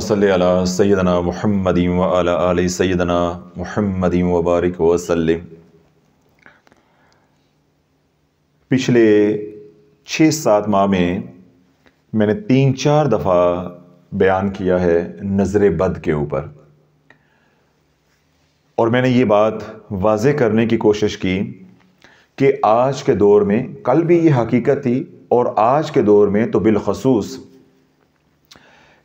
सैदना सैदना महमदी वाल सैदना महमदी वबारक वसलम पिछले छः सात माह में मैंने तीन चार दफ़ा बयान किया है नज़र बद के ऊपर। और मैंने ये बात वाजे करने की कोशिश की कि आज के दौर में, कल भी ये हकीकत थी और आज के दौर में तो बिलखसूस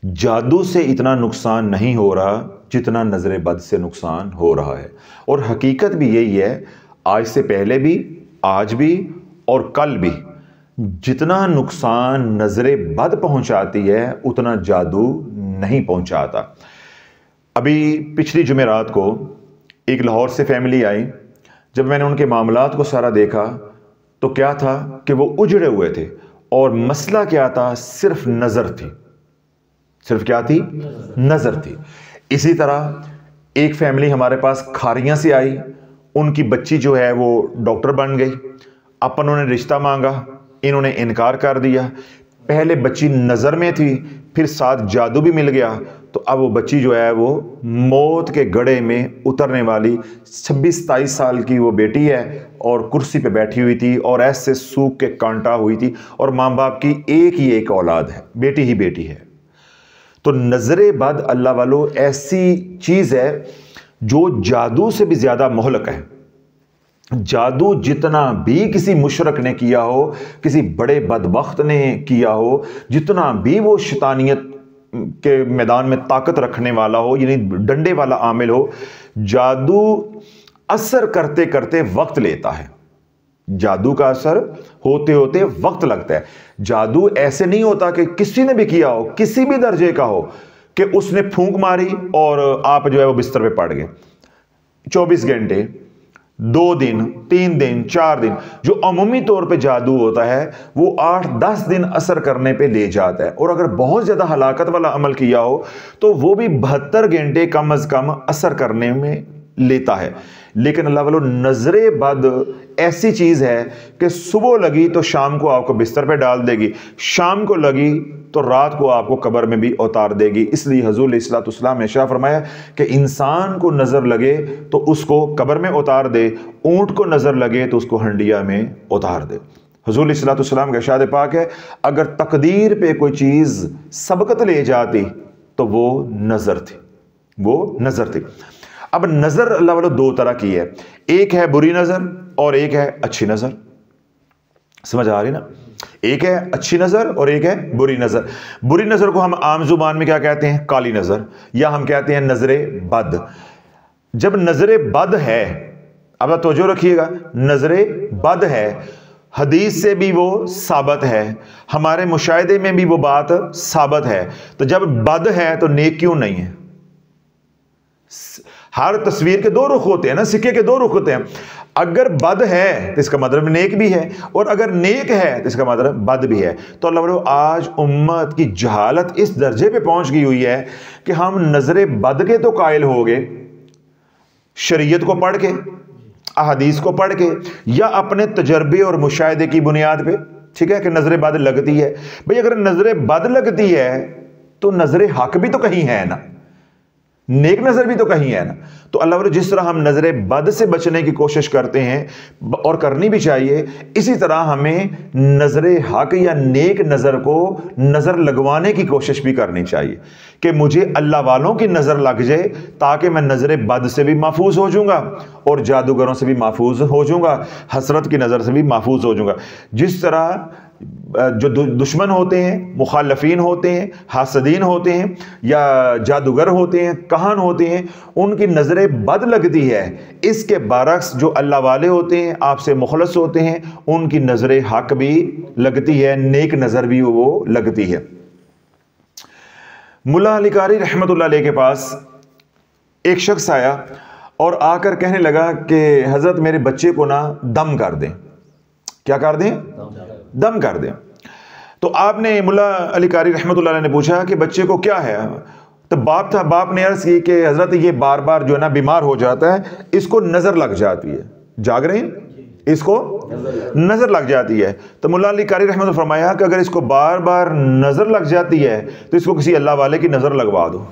जादू से इतना नुकसान नहीं हो रहा जितना नज़र बद से नुकसान हो रहा है। और हकीकत भी यही है, आज से पहले भी, आज भी और कल भी। जितना नुकसान नज़र बद पहुंचाती है, उतना जादू नहीं पहुंचाता। अभी पिछली जुमेरात को एक लाहौर से फैमिली आई। जब मैंने उनके मामला को सारा देखा तो क्या था कि वो उजड़े हुए थे और मसला क्या था? सिर्फ़ नज़र थी। सिर्फ़ क्या थी? नज़र थी। इसी तरह एक फैमिली हमारे पास खारियाँ से आई। उनकी बच्ची जो है, वो डॉक्टर बन गई। अपन उन्होंने रिश्ता मांगा। इन्होंने इनकार कर दिया। पहले बच्ची नज़र में थी, फिर साथ जादू भी मिल गया। तो अब वो बच्ची जो है वो मौत के गड़े में उतरने वाली छब्बीस सताईस साल की वो बेटी है और कुर्सी पे बैठी हुई थी और ऐसे सूख के कांटा हुई थी और माँ बाप की एक ही एक औलाद है, बेटी ही बेटी है। तो नज़र बद अल्लाह वालो, ऐसी चीज़ है जो जादू से भी ज़्यादा मोहलक है। जादू जितना भी किसी मुशरक ने किया हो, किसी बड़े बदबख्त ने किया हो, जितना भी वो शैतानियत के मैदान में ताकत रखने वाला हो, यानी डंडे वाला आमिल हो, जादू असर करते करते वक्त लेता है। जादू का असर होते होते वक्त लगता है। जादू ऐसे नहीं होता कि किसी ने भी किया हो, किसी भी दर्जे का हो, कि उसने फूंक मारी और आप जो है वो बिस्तर पे पड़ गए। 24 घंटे दो दिन, तीन दिन, चार दिन, जो अमूमी तौर पे जादू होता है, वो आठ, दस दिन असर करने पे ले जाता है। और अगर बहुत ज़्यादा हलाकत वाला अमल किया हो तो वो भी बहत्तर घंटे कम अज़ कम असर करने में लेता है। लेकिन अल्लाह वालों, नज़र बद ऐसी चीज़ है कि सुबह लगी तो शाम को आपको बिस्तर पर डाल देगी, शाम को लगी तो रात को आपको कब्र में भी उतार देगी। इसलिए हजूल इस्लाम ने शाह फरमाया कि इंसान को नज़र लगे तो उसको कब्र में उतार दे, ऊँट को नज़र लगे तो उसको हंडिया में उतार दे। हजूल इस्लाम का शाद पाक है, अगर तकदीर पर कोई चीज़ सबकत ले जाती तो वो नज़र थी, वो नज़र थी। अब नज़र अल्लाह वालों दो तरह की है। एक है बुरी नज़र और एक है अच्छी नज़र। समझ आ रही ना? एक है अच्छी नज़र और एक है बुरी नज़र। बुरी नज़र को हम आम ज़ुबान में क्या कहते हैं? काली नज़र। या हम कहते हैं नजरे बद। जब नजरे बद है, अब तोजो रखिएगा, नजरे बद है, हदीस से भी वो साबित है, हमारे मुशाहे में भी वो बात साबित है। तो जब बद है तो नेक क्यों नहीं है? हर तस्वीर के दो रुख होते हैं ना, सिक्के के दो रुख होते हैं। अगर बद है तो इसका मतलब नेक भी है, और अगर नेक है तो इसका मतलब बद भी है। तो अल्लाह आज उम्मत की जहालत इस दर्जे पे पहुँच गई हुई है कि हम नज़र बद के तो कायल हो गए, शरीयत को पढ़ के, अहदीस को पढ़ के, या अपने तजर्बे और मुशाहे की बुनियाद पर ठीक है कि नज़र बद लगती है। भाई, अगर नज़र बद लगती है तो नज़र हक भी तो कहीं है ना। नेक नज़र भी तो कहीं है ना। तो अल्लाह जिस तरह हम नज़र बद से बचने की कोशिश करते हैं और करनी भी चाहिए, इसी तरह हमें नज़र हक या नेक नज़र को नज़र लगवाने की कोशिश भी करनी चाहिए कि मुझे अल्लाह वालों की नज़र लग जाए, ताकि मैं नज़र बद से भी महफूज हो जाऊँगा और जादूगरों से भी महफूज हो जाऊँगा, हसरत की नज़र से भी महफूज हो जाऊँगा। जिस तरह जो दुश्मन होते हैं, मुखालफीन होते हैं, हासदीन होते हैं, या जादूगर होते हैं, कहान होते हैं, उनकी नज़रें बद लगती है। इसके बारक्स जो अल्लाह वाले होते हैं, आपसे मुखलस होते हैं, उनकी नज़रें हक भी लगती है, नेक नज़र भी वो लगती है। मुला अलिकारी रहमत के पास एक शख्स आया और आकर कहने लगा कि, हज़रत, मेरे बच्चे को ना दम कर दें। क्या कर दें। दम कर दें। तो आपने मुला अली कारी रहमत ने पूछा कि बच्चे को क्या है? तो बाप था, बाप ने अर्ज़ की कि हज़रत ये बार बार जो है ना बीमार हो जाता है, इसको नज़र लग जाती है। जाग रहे हैं? इसको नज़र लग जाती है। तो मुल्ला अली कारी रहमत फरमाया कि अगर इसको बार बार नज़र लग जाती है तो इसको किसी अल्लाह वाले की नज़र लगवा दो।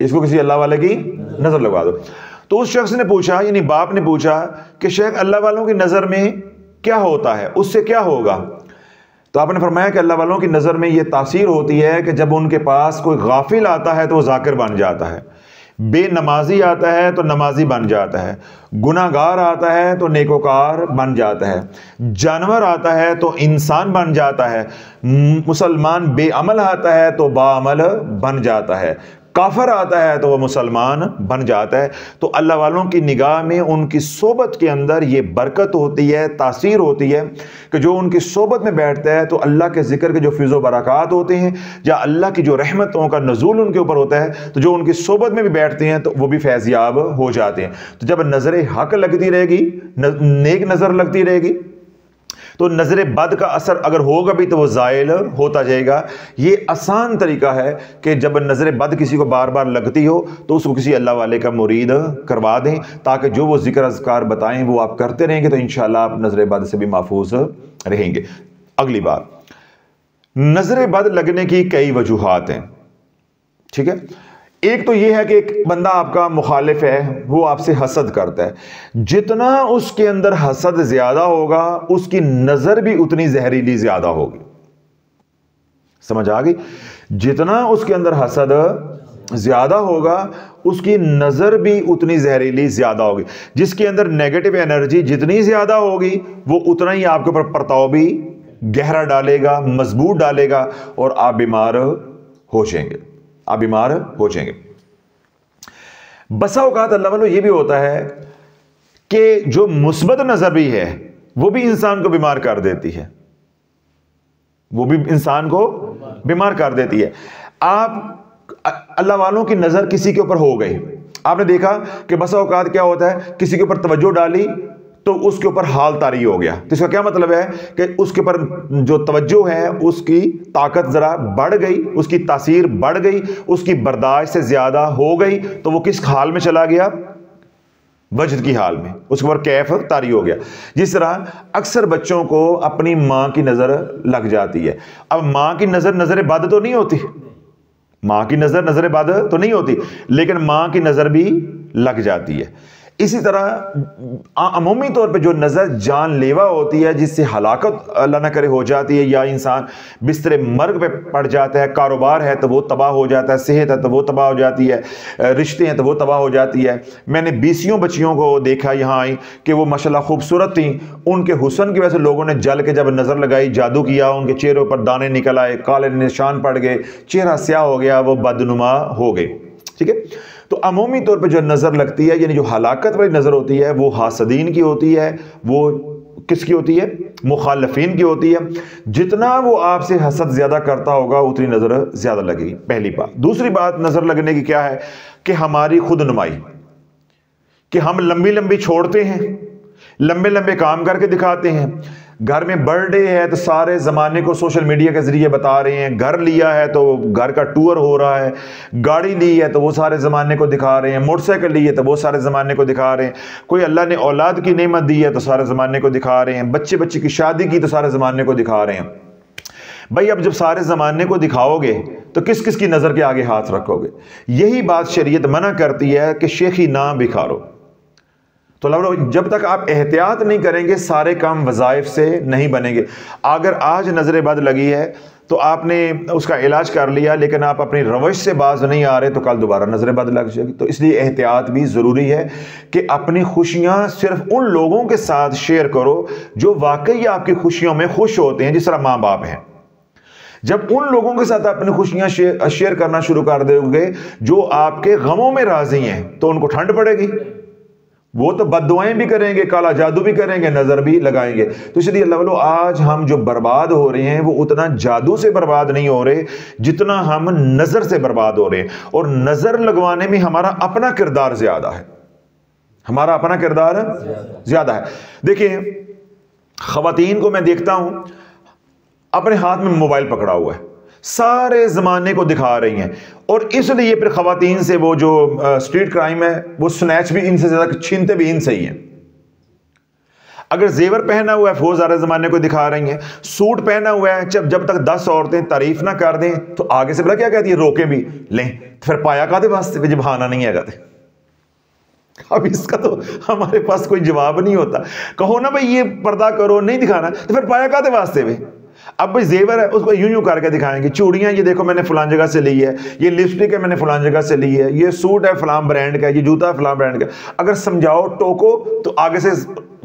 इसको किसी अल्लाह वाले की नज़र लगवा दो। तो उस शख्स ने पूछा, यानी बाप ने पूछा कि शेख, अल्लाह वालों की नज़र में क्या होता है? उससे क्या होगा? तो आपने फरमाया कि अल्लाह वालों की नज़र में ये तासीर होती है कि जब उनके पास कोई गाफिल आता है तो वो जाकिर बन जाता है। बेनमाजी आता है तो नमाजी बन जाता है। गुनागार आता है तो नेकोकार बन जाता है। जानवर आता है तो इंसान बन जाता है। मुसलमान बेअमल आता है तो बामल बन जाता है। काफर आता है तो वह मुसलमान बन जाता है। तो अल्लाह वालों की निगाह में उनकी सोबत के अंदर ये बरकत होती है, तासीर होती है कि जो उनकी सोबत में बैठता है तो अल्लाह के ज़िक्र के जो फिज़ो बरक़ात होते हैं, या अल्लाह की जो रहमतों का नजूल उनके ऊपर होता है तो जो उनकी सोबत में भी बैठते हैं तो वो भी फैज़याब हो जाते हैं। तो जब नज़र हक लगती रहेगी नेक नज़र लगती रहेगी तो नज़र बद का असर अगर होगा भी तो वो ज़ायल होता जाएगा। ये आसान तरीका है कि जब नज़र बद किसी को बार बार लगती हो तो उसको किसी अल्लाह वाले का मुरीद करवा दें, ताकि जो वो ज़िक्र अजकार बताएँ, वो आप करते रहेंगे तो इन आप नज़र बद से भी महफूज रहेंगे। अगली बात, नज़र बद लगने की कई वजूहत हैं। ठीक है? एक तो यह है कि एक बंदा आपका मुखालिफ है, वो आपसे हसद करता है। जितना उसके अंदर हसद ज़्यादा होगा, उसकी नज़र भी उतनी जहरीली ज़्यादा होगी। समझ आ गई? जितना उसके अंदर हसद ज़्यादा होगा, उसकी नज़र भी उतनी जहरीली ज़्यादा होगी। जिसके अंदर नेगेटिव एनर्जी जितनी ज़्यादा होगी, वो उतना ही आपके ऊपर परताव भी गहरा डालेगा, मज़बूत डालेगा और आप बीमार हो जाएँगे। आप बीमार हो जाएँगे। बसा औकात अल्लाह वालों ये भी होता है कि जो मुस्बत नज़र भी है, वो भी इंसान को बीमार कर देती है। वो भी इंसान को बीमार कर देती है। आप, अल्लाह वालों की नज़र किसी के ऊपर हो गई। आपने देखा कि बसा औकात क्या होता है? किसी के ऊपर तवज्जो डाली तो उसके ऊपर हाल तारी हो गया। तो इसका क्या मतलब है कि उसके ऊपर जो तवज्जो है, उसकी ताकत ज़रा बढ़ गई, उसकी तासीर बढ़ गई, उसकी बर्दाश्त से ज़्यादा हो गई तो वो किस हाल में चला गया? वजद की हाल में। उसके ऊपर कैफ तारी हो गया। जिस तरह अक्सर बच्चों को अपनी माँ की नज़र लग जाती है। अब माँ की नज़र नज़र बद तो नहीं होती। माँ की नज़र नज़र बद तो नहीं होती, लेकिन माँ की नज़र भी लग जाती है। इसी तरह अमूमी तौर पे जो नज़र जानलेवा होती है, जिससे हलाकत अल्लाह न करे हो जाती है, या इंसान बिस्तर मर्ग पे पड़ जाता है, कारोबार है तो वो तबाह हो जाता है, सेहत है तो वो तबाह हो जाती है रिश्ते हैं तो वो तबाह हो जाती है। मैंने बीसियों बच्चियों को देखा यहाँ आई कि वो माशाल्लाह खूबसूरत थी। उनके हुसन की वजह से लोगों ने जल के जब नज़र लगाई, जादू किया, उनके चेहरों पर दाने निकल आए, काले निशान पड़ गए, चेहरा स्याह हो गया, वो बदनुमा हो गए। ठीक है? तो अमूमी तौर पर जो नज़र लगती है, यानी जो हलाकत वाली नज़र होती है, वो हासदीन की होती है, वो किसकी होती है? मुखालफिन की होती है। जितना वो आपसे हसद ज़्यादा करता होगा, उतनी नज़र ज़्यादा लगेगी, पहली बात। दूसरी बात नज़र लगने की क्या है? कि हमारी खुद नुमाई कि हम लंबी लंबी छोड़ते हैं लंबे लंबे काम करके दिखाते हैं। घर में बर्थडे है तो सारे ज़माने को सोशल मीडिया के ज़रिए बता रहे हैं। घर लिया है तो घर का टूर हो रहा है। गाड़ी ली है तो वो सारे ज़माने को दिखा रहे हैं। मोटरसाइकिल ली है तो वो सारे ज़माने को दिखा रहे हैं। कोई अल्लाह ने औलाद की नेमत दी है तो सारे ज़माने को दिखा रहे हैं। बच्चे बच्चे की शादी की तो सारे ज़माने को दिखा रहे हैं। भाई, अब जब सारे ज़माने को दिखाओगे तो किस किस की नज़र के आगे हाथ रखोगे? यही बात शरीयत मना करती है कि शेखी ना बिखारो। तो लव जब तक आप एहतियात नहीं करेंगे, सारे काम वज़ाइफ से नहीं बनेंगे। अगर आज नज़र बद लगी है तो आपने उसका इलाज कर लिया, लेकिन आप अपनी रवश से बाज नहीं आ रहे तो कल दोबारा नज़र बद लग जाएगी। तो इसलिए एहतियात भी ज़रूरी है कि अपनी खुशियाँ सिर्फ़ उन लोगों के साथ शेयर करो, जो वाकई आपकी खुशियों में खुश होते हैं, जिस तरह माँ बाप हैं। जब उन लोगों के साथ अपनी खुशियाँ शेयर करना शुरू कर दोगे, जो आपके गमों में राज़ी हैं तो उनको ठंड पड़ेगी। वो तो बदुआएँ भी करेंगे, काला जादू भी करेंगे, नज़र भी लगाएँगे। तो इसलिए अल्लाह वालों, आज हम जो बर्बाद हो रहे हैं, वो उतना जादू से बर्बाद नहीं हो रहे, जितना हम नज़र से बर्बाद हो रहे हैं। और नज़र लगवाने में हमारा अपना किरदार ज़्यादा है। हमारा अपना किरदार ज़्यादा है। देखिए खातन को मैं देखता हूँ, अपने हाथ में मोबाइल पकड़ा हुआ है। सारे ज़माने को दिखा रही हैं। और इसलिए फिर ख़वातीन से वो जो स्ट्रीट क्राइम है, वो स्नैच भी इनसे ज़्यादा छीनते भी इनसे ही हैं। अगर जेवर पहना हुआ है वो ज़्यादा ज़माने को दिखा रही हैं। सूट पहना हुआ है, जब जब तक दस औरतें तारीफ़ ना कर दें तो आगे से बड़ा क्या कहती है? रोके भी। लें तो फिर पाया का वास्ते? जब बहाना नहीं है कहते अब इसका तो हमारे पास कोई जवाब नहीं होता। कहो ना भाई, ये पर्दा करो, नहीं दिखाना तो फिर पाया का वास्ते भी? अब भाई जेवर है, उसको यूँ यूँ करके दिखाएँगे। चूड़ियाँ, ये देखो मैंने फलान जगह से ली है। ये लिपस्टिक है, मैंने फलान जगह से ली है। ये सूट है फलाम ब्रांड का, ये जूता है फलाम ब्रांड का। अगर समझाओ टोको तो आगे से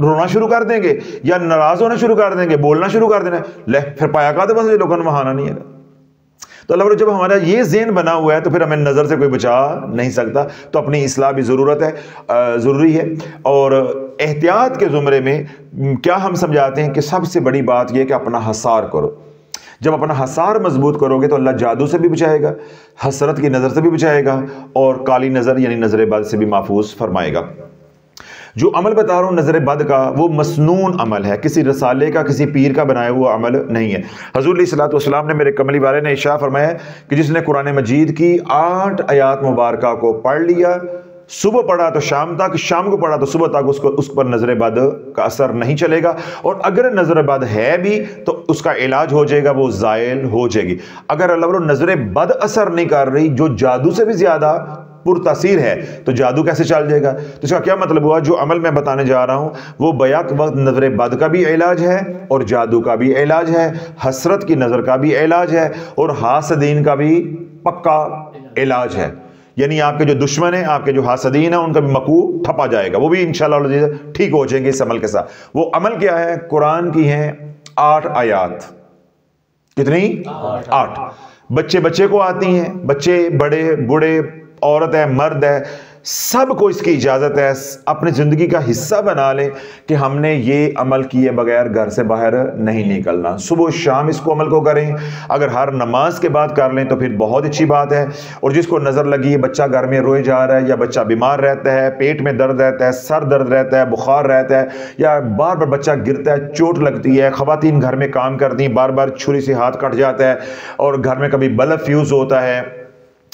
रोना शुरू कर देंगे या नाराज़ होना शुरू कर देंगे, बोलना शुरू कर देना ले, फिर पाया का तो बस ये लोगों ने वहाना नहीं है? तो अल्लाह जब हमारा ये जेन बना हुआ है तो फिर हमें नज़र से कोई बचा नहीं सकता। तो अपनी इसलाह भी ज़रूरत है ज़रूरी है। और एहतियात के ज़ुमरे में क्या हम समझाते हैं कि सबसे बड़ी बात यह कि अपना हसार करो। जब अपना हसार मज़बूत करोगे तो अल्लाह जादू से भी बचाएगा, हसरत की नज़र से भी बचाएगा, और काली नज़र यानी नज़र से भी महफूज फरमाएगा। जो अमल बता रहा हूँ, नज़र बद का, वो मसनून अमल है। किसी रसाले का, किसी पीर का बनाया हुआ अमल नहीं है। हजूर सलाम ने मेरे कमली वाले ने इशा फरमाया कि जिसने कुरान मजीद की आठ आयात मुबारक को पढ़ लिया, सुबह पढ़ा तो शाम तक, शाम को पढ़ा तो सुबह तक उसको, उस पर नज़र बद का असर नहीं चलेगा। और अगर नज़र बद है भी तो उसका इलाज हो जाएगा, वो जायल हो जाएगी। अगर अल्लाह नज़र बद असर नहीं कर रही, जो जादू से भी ज़्यादा पुरतासीर है तो जादू कैसे चल जाएगा? तो इसका क्या मतलब हुआ? जो अमल मैं बताने जा रहा हूँ वो बयाक वक्त नज़र बद का भी इलाज है और जादू का भी इलाज है हसरत की नज़र का भी इलाज है और हासदीन का भी पक्का इलाज है। यानी आपके जो दुश्मन है आपके जो हासदीन है उनका भी मकू ठपा जाएगा। वो भी इंशाल्लाह ठीक हो जाएँगे इस अमल के साथ। वो अमल क्या है? कुरान की है आठ आयात। कितनी? आठ। बच्चे बच्चे को आती हैं बच्चे बड़े बूढ़े औरत है, मर्द है सबको इसकी इजाज़त है। अपनी ज़िंदगी का हिस्सा बना लें कि हमने ये अमल किए बगैर घर से बाहर नहीं निकलना। सुबह शाम इसको अमल को करें। अगर हर नमाज़ के बाद कर लें तो फिर बहुत अच्छी बात है। और जिसको नज़र लगी है, बच्चा घर में रोए जा रहा है या बच्चा बीमार रहता है, पेट में दर्द रहता है, सर दर्द रहता है, बुखार रहता है या बार बार बच्चा गिरता है, चोट लगती है ख़वान घर में काम करती हैं, बार बार छुरी से हाथ कट जाता है और घर में कभी बल्ब फ्यूज़ होता है।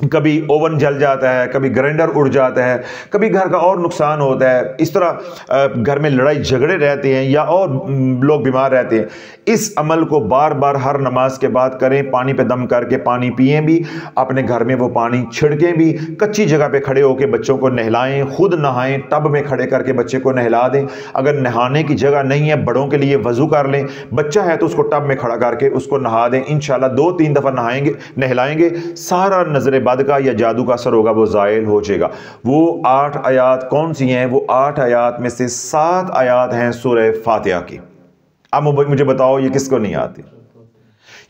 कभी ओवन जल जाता है, कभी ग्राइंडर उड़ जाता है, कभी घर का और नुकसान होता है। इस तरह घर में लड़ाई झगड़े रहते हैं या और लोग बीमार रहते हैं। इस अमल को बार बार हर नमाज़ के बाद करें, पानी पे दम करके पानी पिए भी, अपने घर में वो पानी छिड़कें भी, कच्ची जगह पे खड़े होकर बच्चों को नहलाएँ, खुद नहाएँ, टब में खड़े करके बच्चे को नहला दें। अगर नहाने की जगह नहीं है, बड़ों के लिए वज़ू कर लें, बच्चा है तो उसको टब में खड़ा करके उसको नहा दें। इन दो तीन दफ़ा नहाएँगे, नहलाएँगे, सारा नज़र बद का या जादू का असर होगा, वो ज़ायल हो जाएगा। वो आठ आयात कौन सी हैं? वो आठ आयात में से सात आयात हैं सुर फातिहा की। अब मुझे बताओ, ये किसको नहीं आती?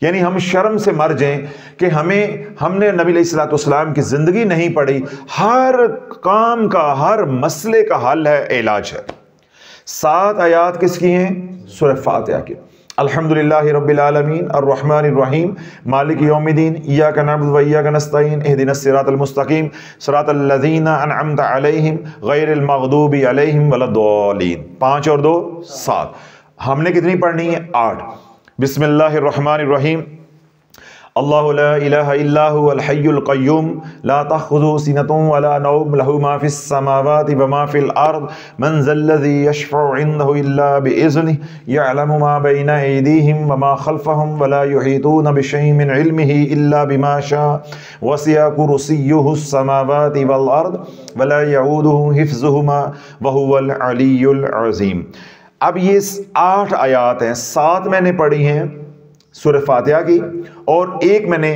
यानी हम शर्म से मर जाएँ कि हमें, हमने नबी सलाम की ज़िंदगी नहीं पढ़ी। हर काम का, हर मसले का हल है, इलाज है। सात आयात किसकी हैं? सुर फातिहा की। अल्हम्दुलिल्लाह रब्बिल अर्रहमानिर्रहीम मालिक यौमिद्दीन इय्याका नअबुदु व इय्याका नस्तईन इहदिनस सिरातल मुस्तकीम सिरातल लज़ीना अनअमता अलैहिम गैरिल मग़दूबि अलैहिम वलद्दालीन पाँच और दो, सात। हमने कितनी पढ़नी है? आठ। बिस्मिल्लाहिर रहमानिर रहीम अल्लाहुल्लाहुल्हय्युल्क़य्यूम ला तख़ुज़ु वला नौम लहु मा फ़िस समावाति व मा फ़िल अर्द, मन ज़ल्लज़ी यशफ़उ इन्दहु इल्ला बिइज़्निहि यअलमु मा बैन अयदीहिम व मा वला युहीतून बिशैइन मिन इल्ला बिमा शाअ वसिअ वल अर्द वला यऊदुहु हिफ़्ज़ुहुमा, व हुवल अज़ीम। अब ये आठ आयात हैं, सात मैंने पढ़ी हैं सुर फातिहा की और एक मैंने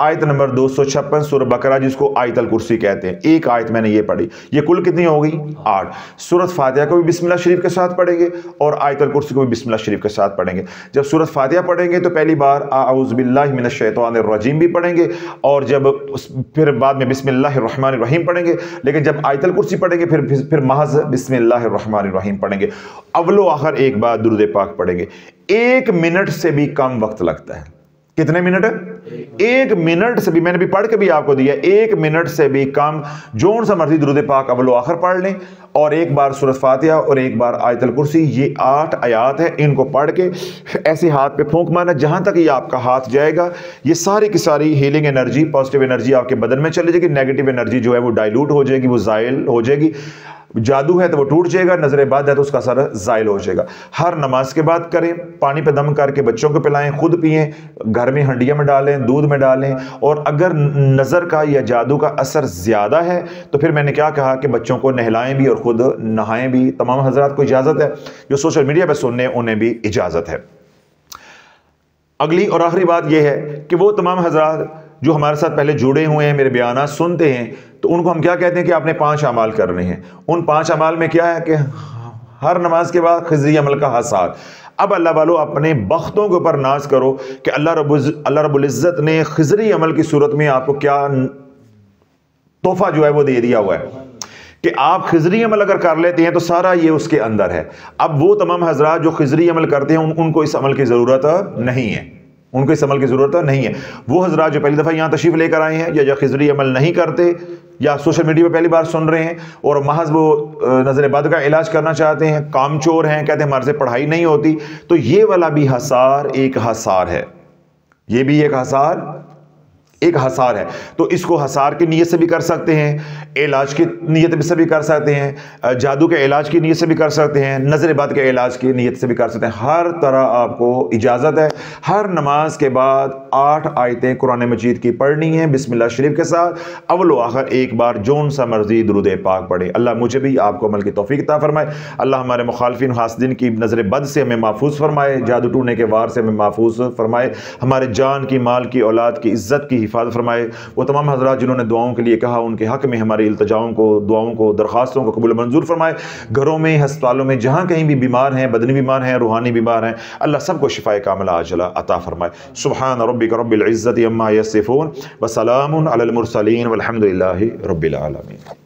आयत नंबर दो सौ छप्पन सुर बकरा, जिसको आयतल कुर्सी कहते हैं। एक आयत मैंने ये पढ़ी। ये कुल कितनी हो गई? आठ। सूरत फातिहा को भी बिस्मिल्लाह शरीफ के साथ पढ़ेंगे और आयतल कुर्सी को भी बिस्मिल्लाह शरीफ के साथ पढ़ेंगे। जब सूरत फातिहा पढ़ेंगे तो पहली बार आउज़बिल्लाशैतवानरजीम भी पढ़ेंगे और जब फिर बाद में बिस्मिल्लाहमानीम पढ़ेंगे। लेकिन जब आयतल कुर्सी पढ़ेंगे, फिर फिर महज बिस्मिल्लाहमानीम पढ़ेंगे। अवलो आखिर एक बार दुरुद पाक पढ़ेंगे। एक मिनट से भी कम वक्त लगता है। कितने मिनट? एक मिनट से भी, मैंने भी पढ़ के भी आपको दिया, एक मिनट से भी कम जोन सा मर्ज़ी दरुद पाक अवलो आखिर पढ़ लें। और एक बार सूरत फातिहा और एक बार आयतल कुर्सी, ये आठ आयात है, इनको पढ़ के ऐसे हाथ पे फूंक मारना, जहाँ तक ये आपका हाथ जाएगा, ये सारी की सारी हीलिंग एनर्जी पॉजिटिव एनर्जी आपके बदन में चली जाएगी नेगेटिव एनर्जी जो है वो डाइल्यूट हो जाएगी, वो जायल हो जाएगी। जादू है तो वो टूट जाएगा, नज़र बाद है तो उसका असर जायल हो जाएगा। हर नमाज़ के बाद करें, पानी पे दम करके बच्चों को पिलाएँ, खुद पिए, घर में हंडिया में डालें, दूध में डालें, और अगर नज़र का या जादू का असर ज़्यादा है तो फिर मैंने क्या कहा कि बच्चों को नहलाएँ भी और ख़ुद नहाएँ भी। तमाम हजरात को इजाज़त है, जो सोशल मीडिया पर सुनने, उन्हें भी इजाज़त है। अगली और आखिरी बात यह है कि वो तमाम हजरात जो हमारे साथ पहले जुड़े हुए हैं मेरे बयान सुनते हैं तो उनको हम क्या कहते हैं कि आपने पाँच अमाल करने हैं? उन पाँच अमाल में क्या है कि हर नमाज़ के बाद खजरी अमल का हसार अब अल्लाह वालों अपने बख्तों के ऊपर नाज करो कि अल्लाह रब अल्लाह रबुल्ज़त ने खजरी अमल की सूरत में आपको क्या तोहफा जो है वो दे दिया हुआ है। कि आप खजरी अमल अगर कर लेते हैं तो सारा ये उसके अंदर है। अब वो तमाम हजरात जो खजरी अमल करते हैं उन, उनको इस अमल की ज़रूरत नहीं है। उनको इस अमल की ज़रूरत नहीं है। वो हजरा जो पहली दफ़ा यहाँ तशरीफ़ लेकर आए हैं या जो खजरी अमल नहीं करते, या सोशल मीडिया पर पहली बार सुन रहे हैं और महज वो नज़र बद का इलाज करना चाहते हैं, काम चोर हैं, कहते हैं, हमारे से पढ़ाई नहीं होती। तो ये वाला भी हसार एक हसार है। ये भी एक हसार एक हसार है। तो इसको हसार की नीयत से भी कर सकते हैं, इलाज की नीयत से भी कर सकते हैं जादू के इलाज की नीयत से भी कर सकते हैं नज़र बाद के इलाज की नीयत से भी कर सकते हैं। हर तरह आपको इजाज़त है। हर नमाज़ के बाद आठ आयतें कुरान मजीद की पढ़नी है, बिस्मिल्लाह शरीफ के साथ। अवल आखिर एक बार जोन सा मर्ज़ी दरुद पाक पढ़े। अल्लाह मुझे भी, आपको अमल की तोफ़ी ता फरमाए। अल्लाह हमारे मुखालफिन हासदिन की नज़र बद से हमें महफूज फरमाए। जादू टूटने के वार से हमें महफूज फरमाए। हमारे जान की, माल की, औलाद की, इज़्ज़त की हिफाजत फरमाए। वो तमाम हजरात जिन्होंने दुआओं के लिए कहा, उनके हक़ में हमारे इल्तजाओं को, दुआओं को दरख्वास्तों को कबूल मंजूर फरमाए। घरों में हस्पतालों में, जहाँ कहीं भी बीमार हैं, बदनी बीमार हैं, रूहानी बीमार हैं, अल्लाह सबको शिफा कामला अजला अता फ़रमाए। सुबहान रबिक रबिल्ज़त अम्मा यसफ़ोन वसलामसलिन वलहमदिल्ला रबालमीन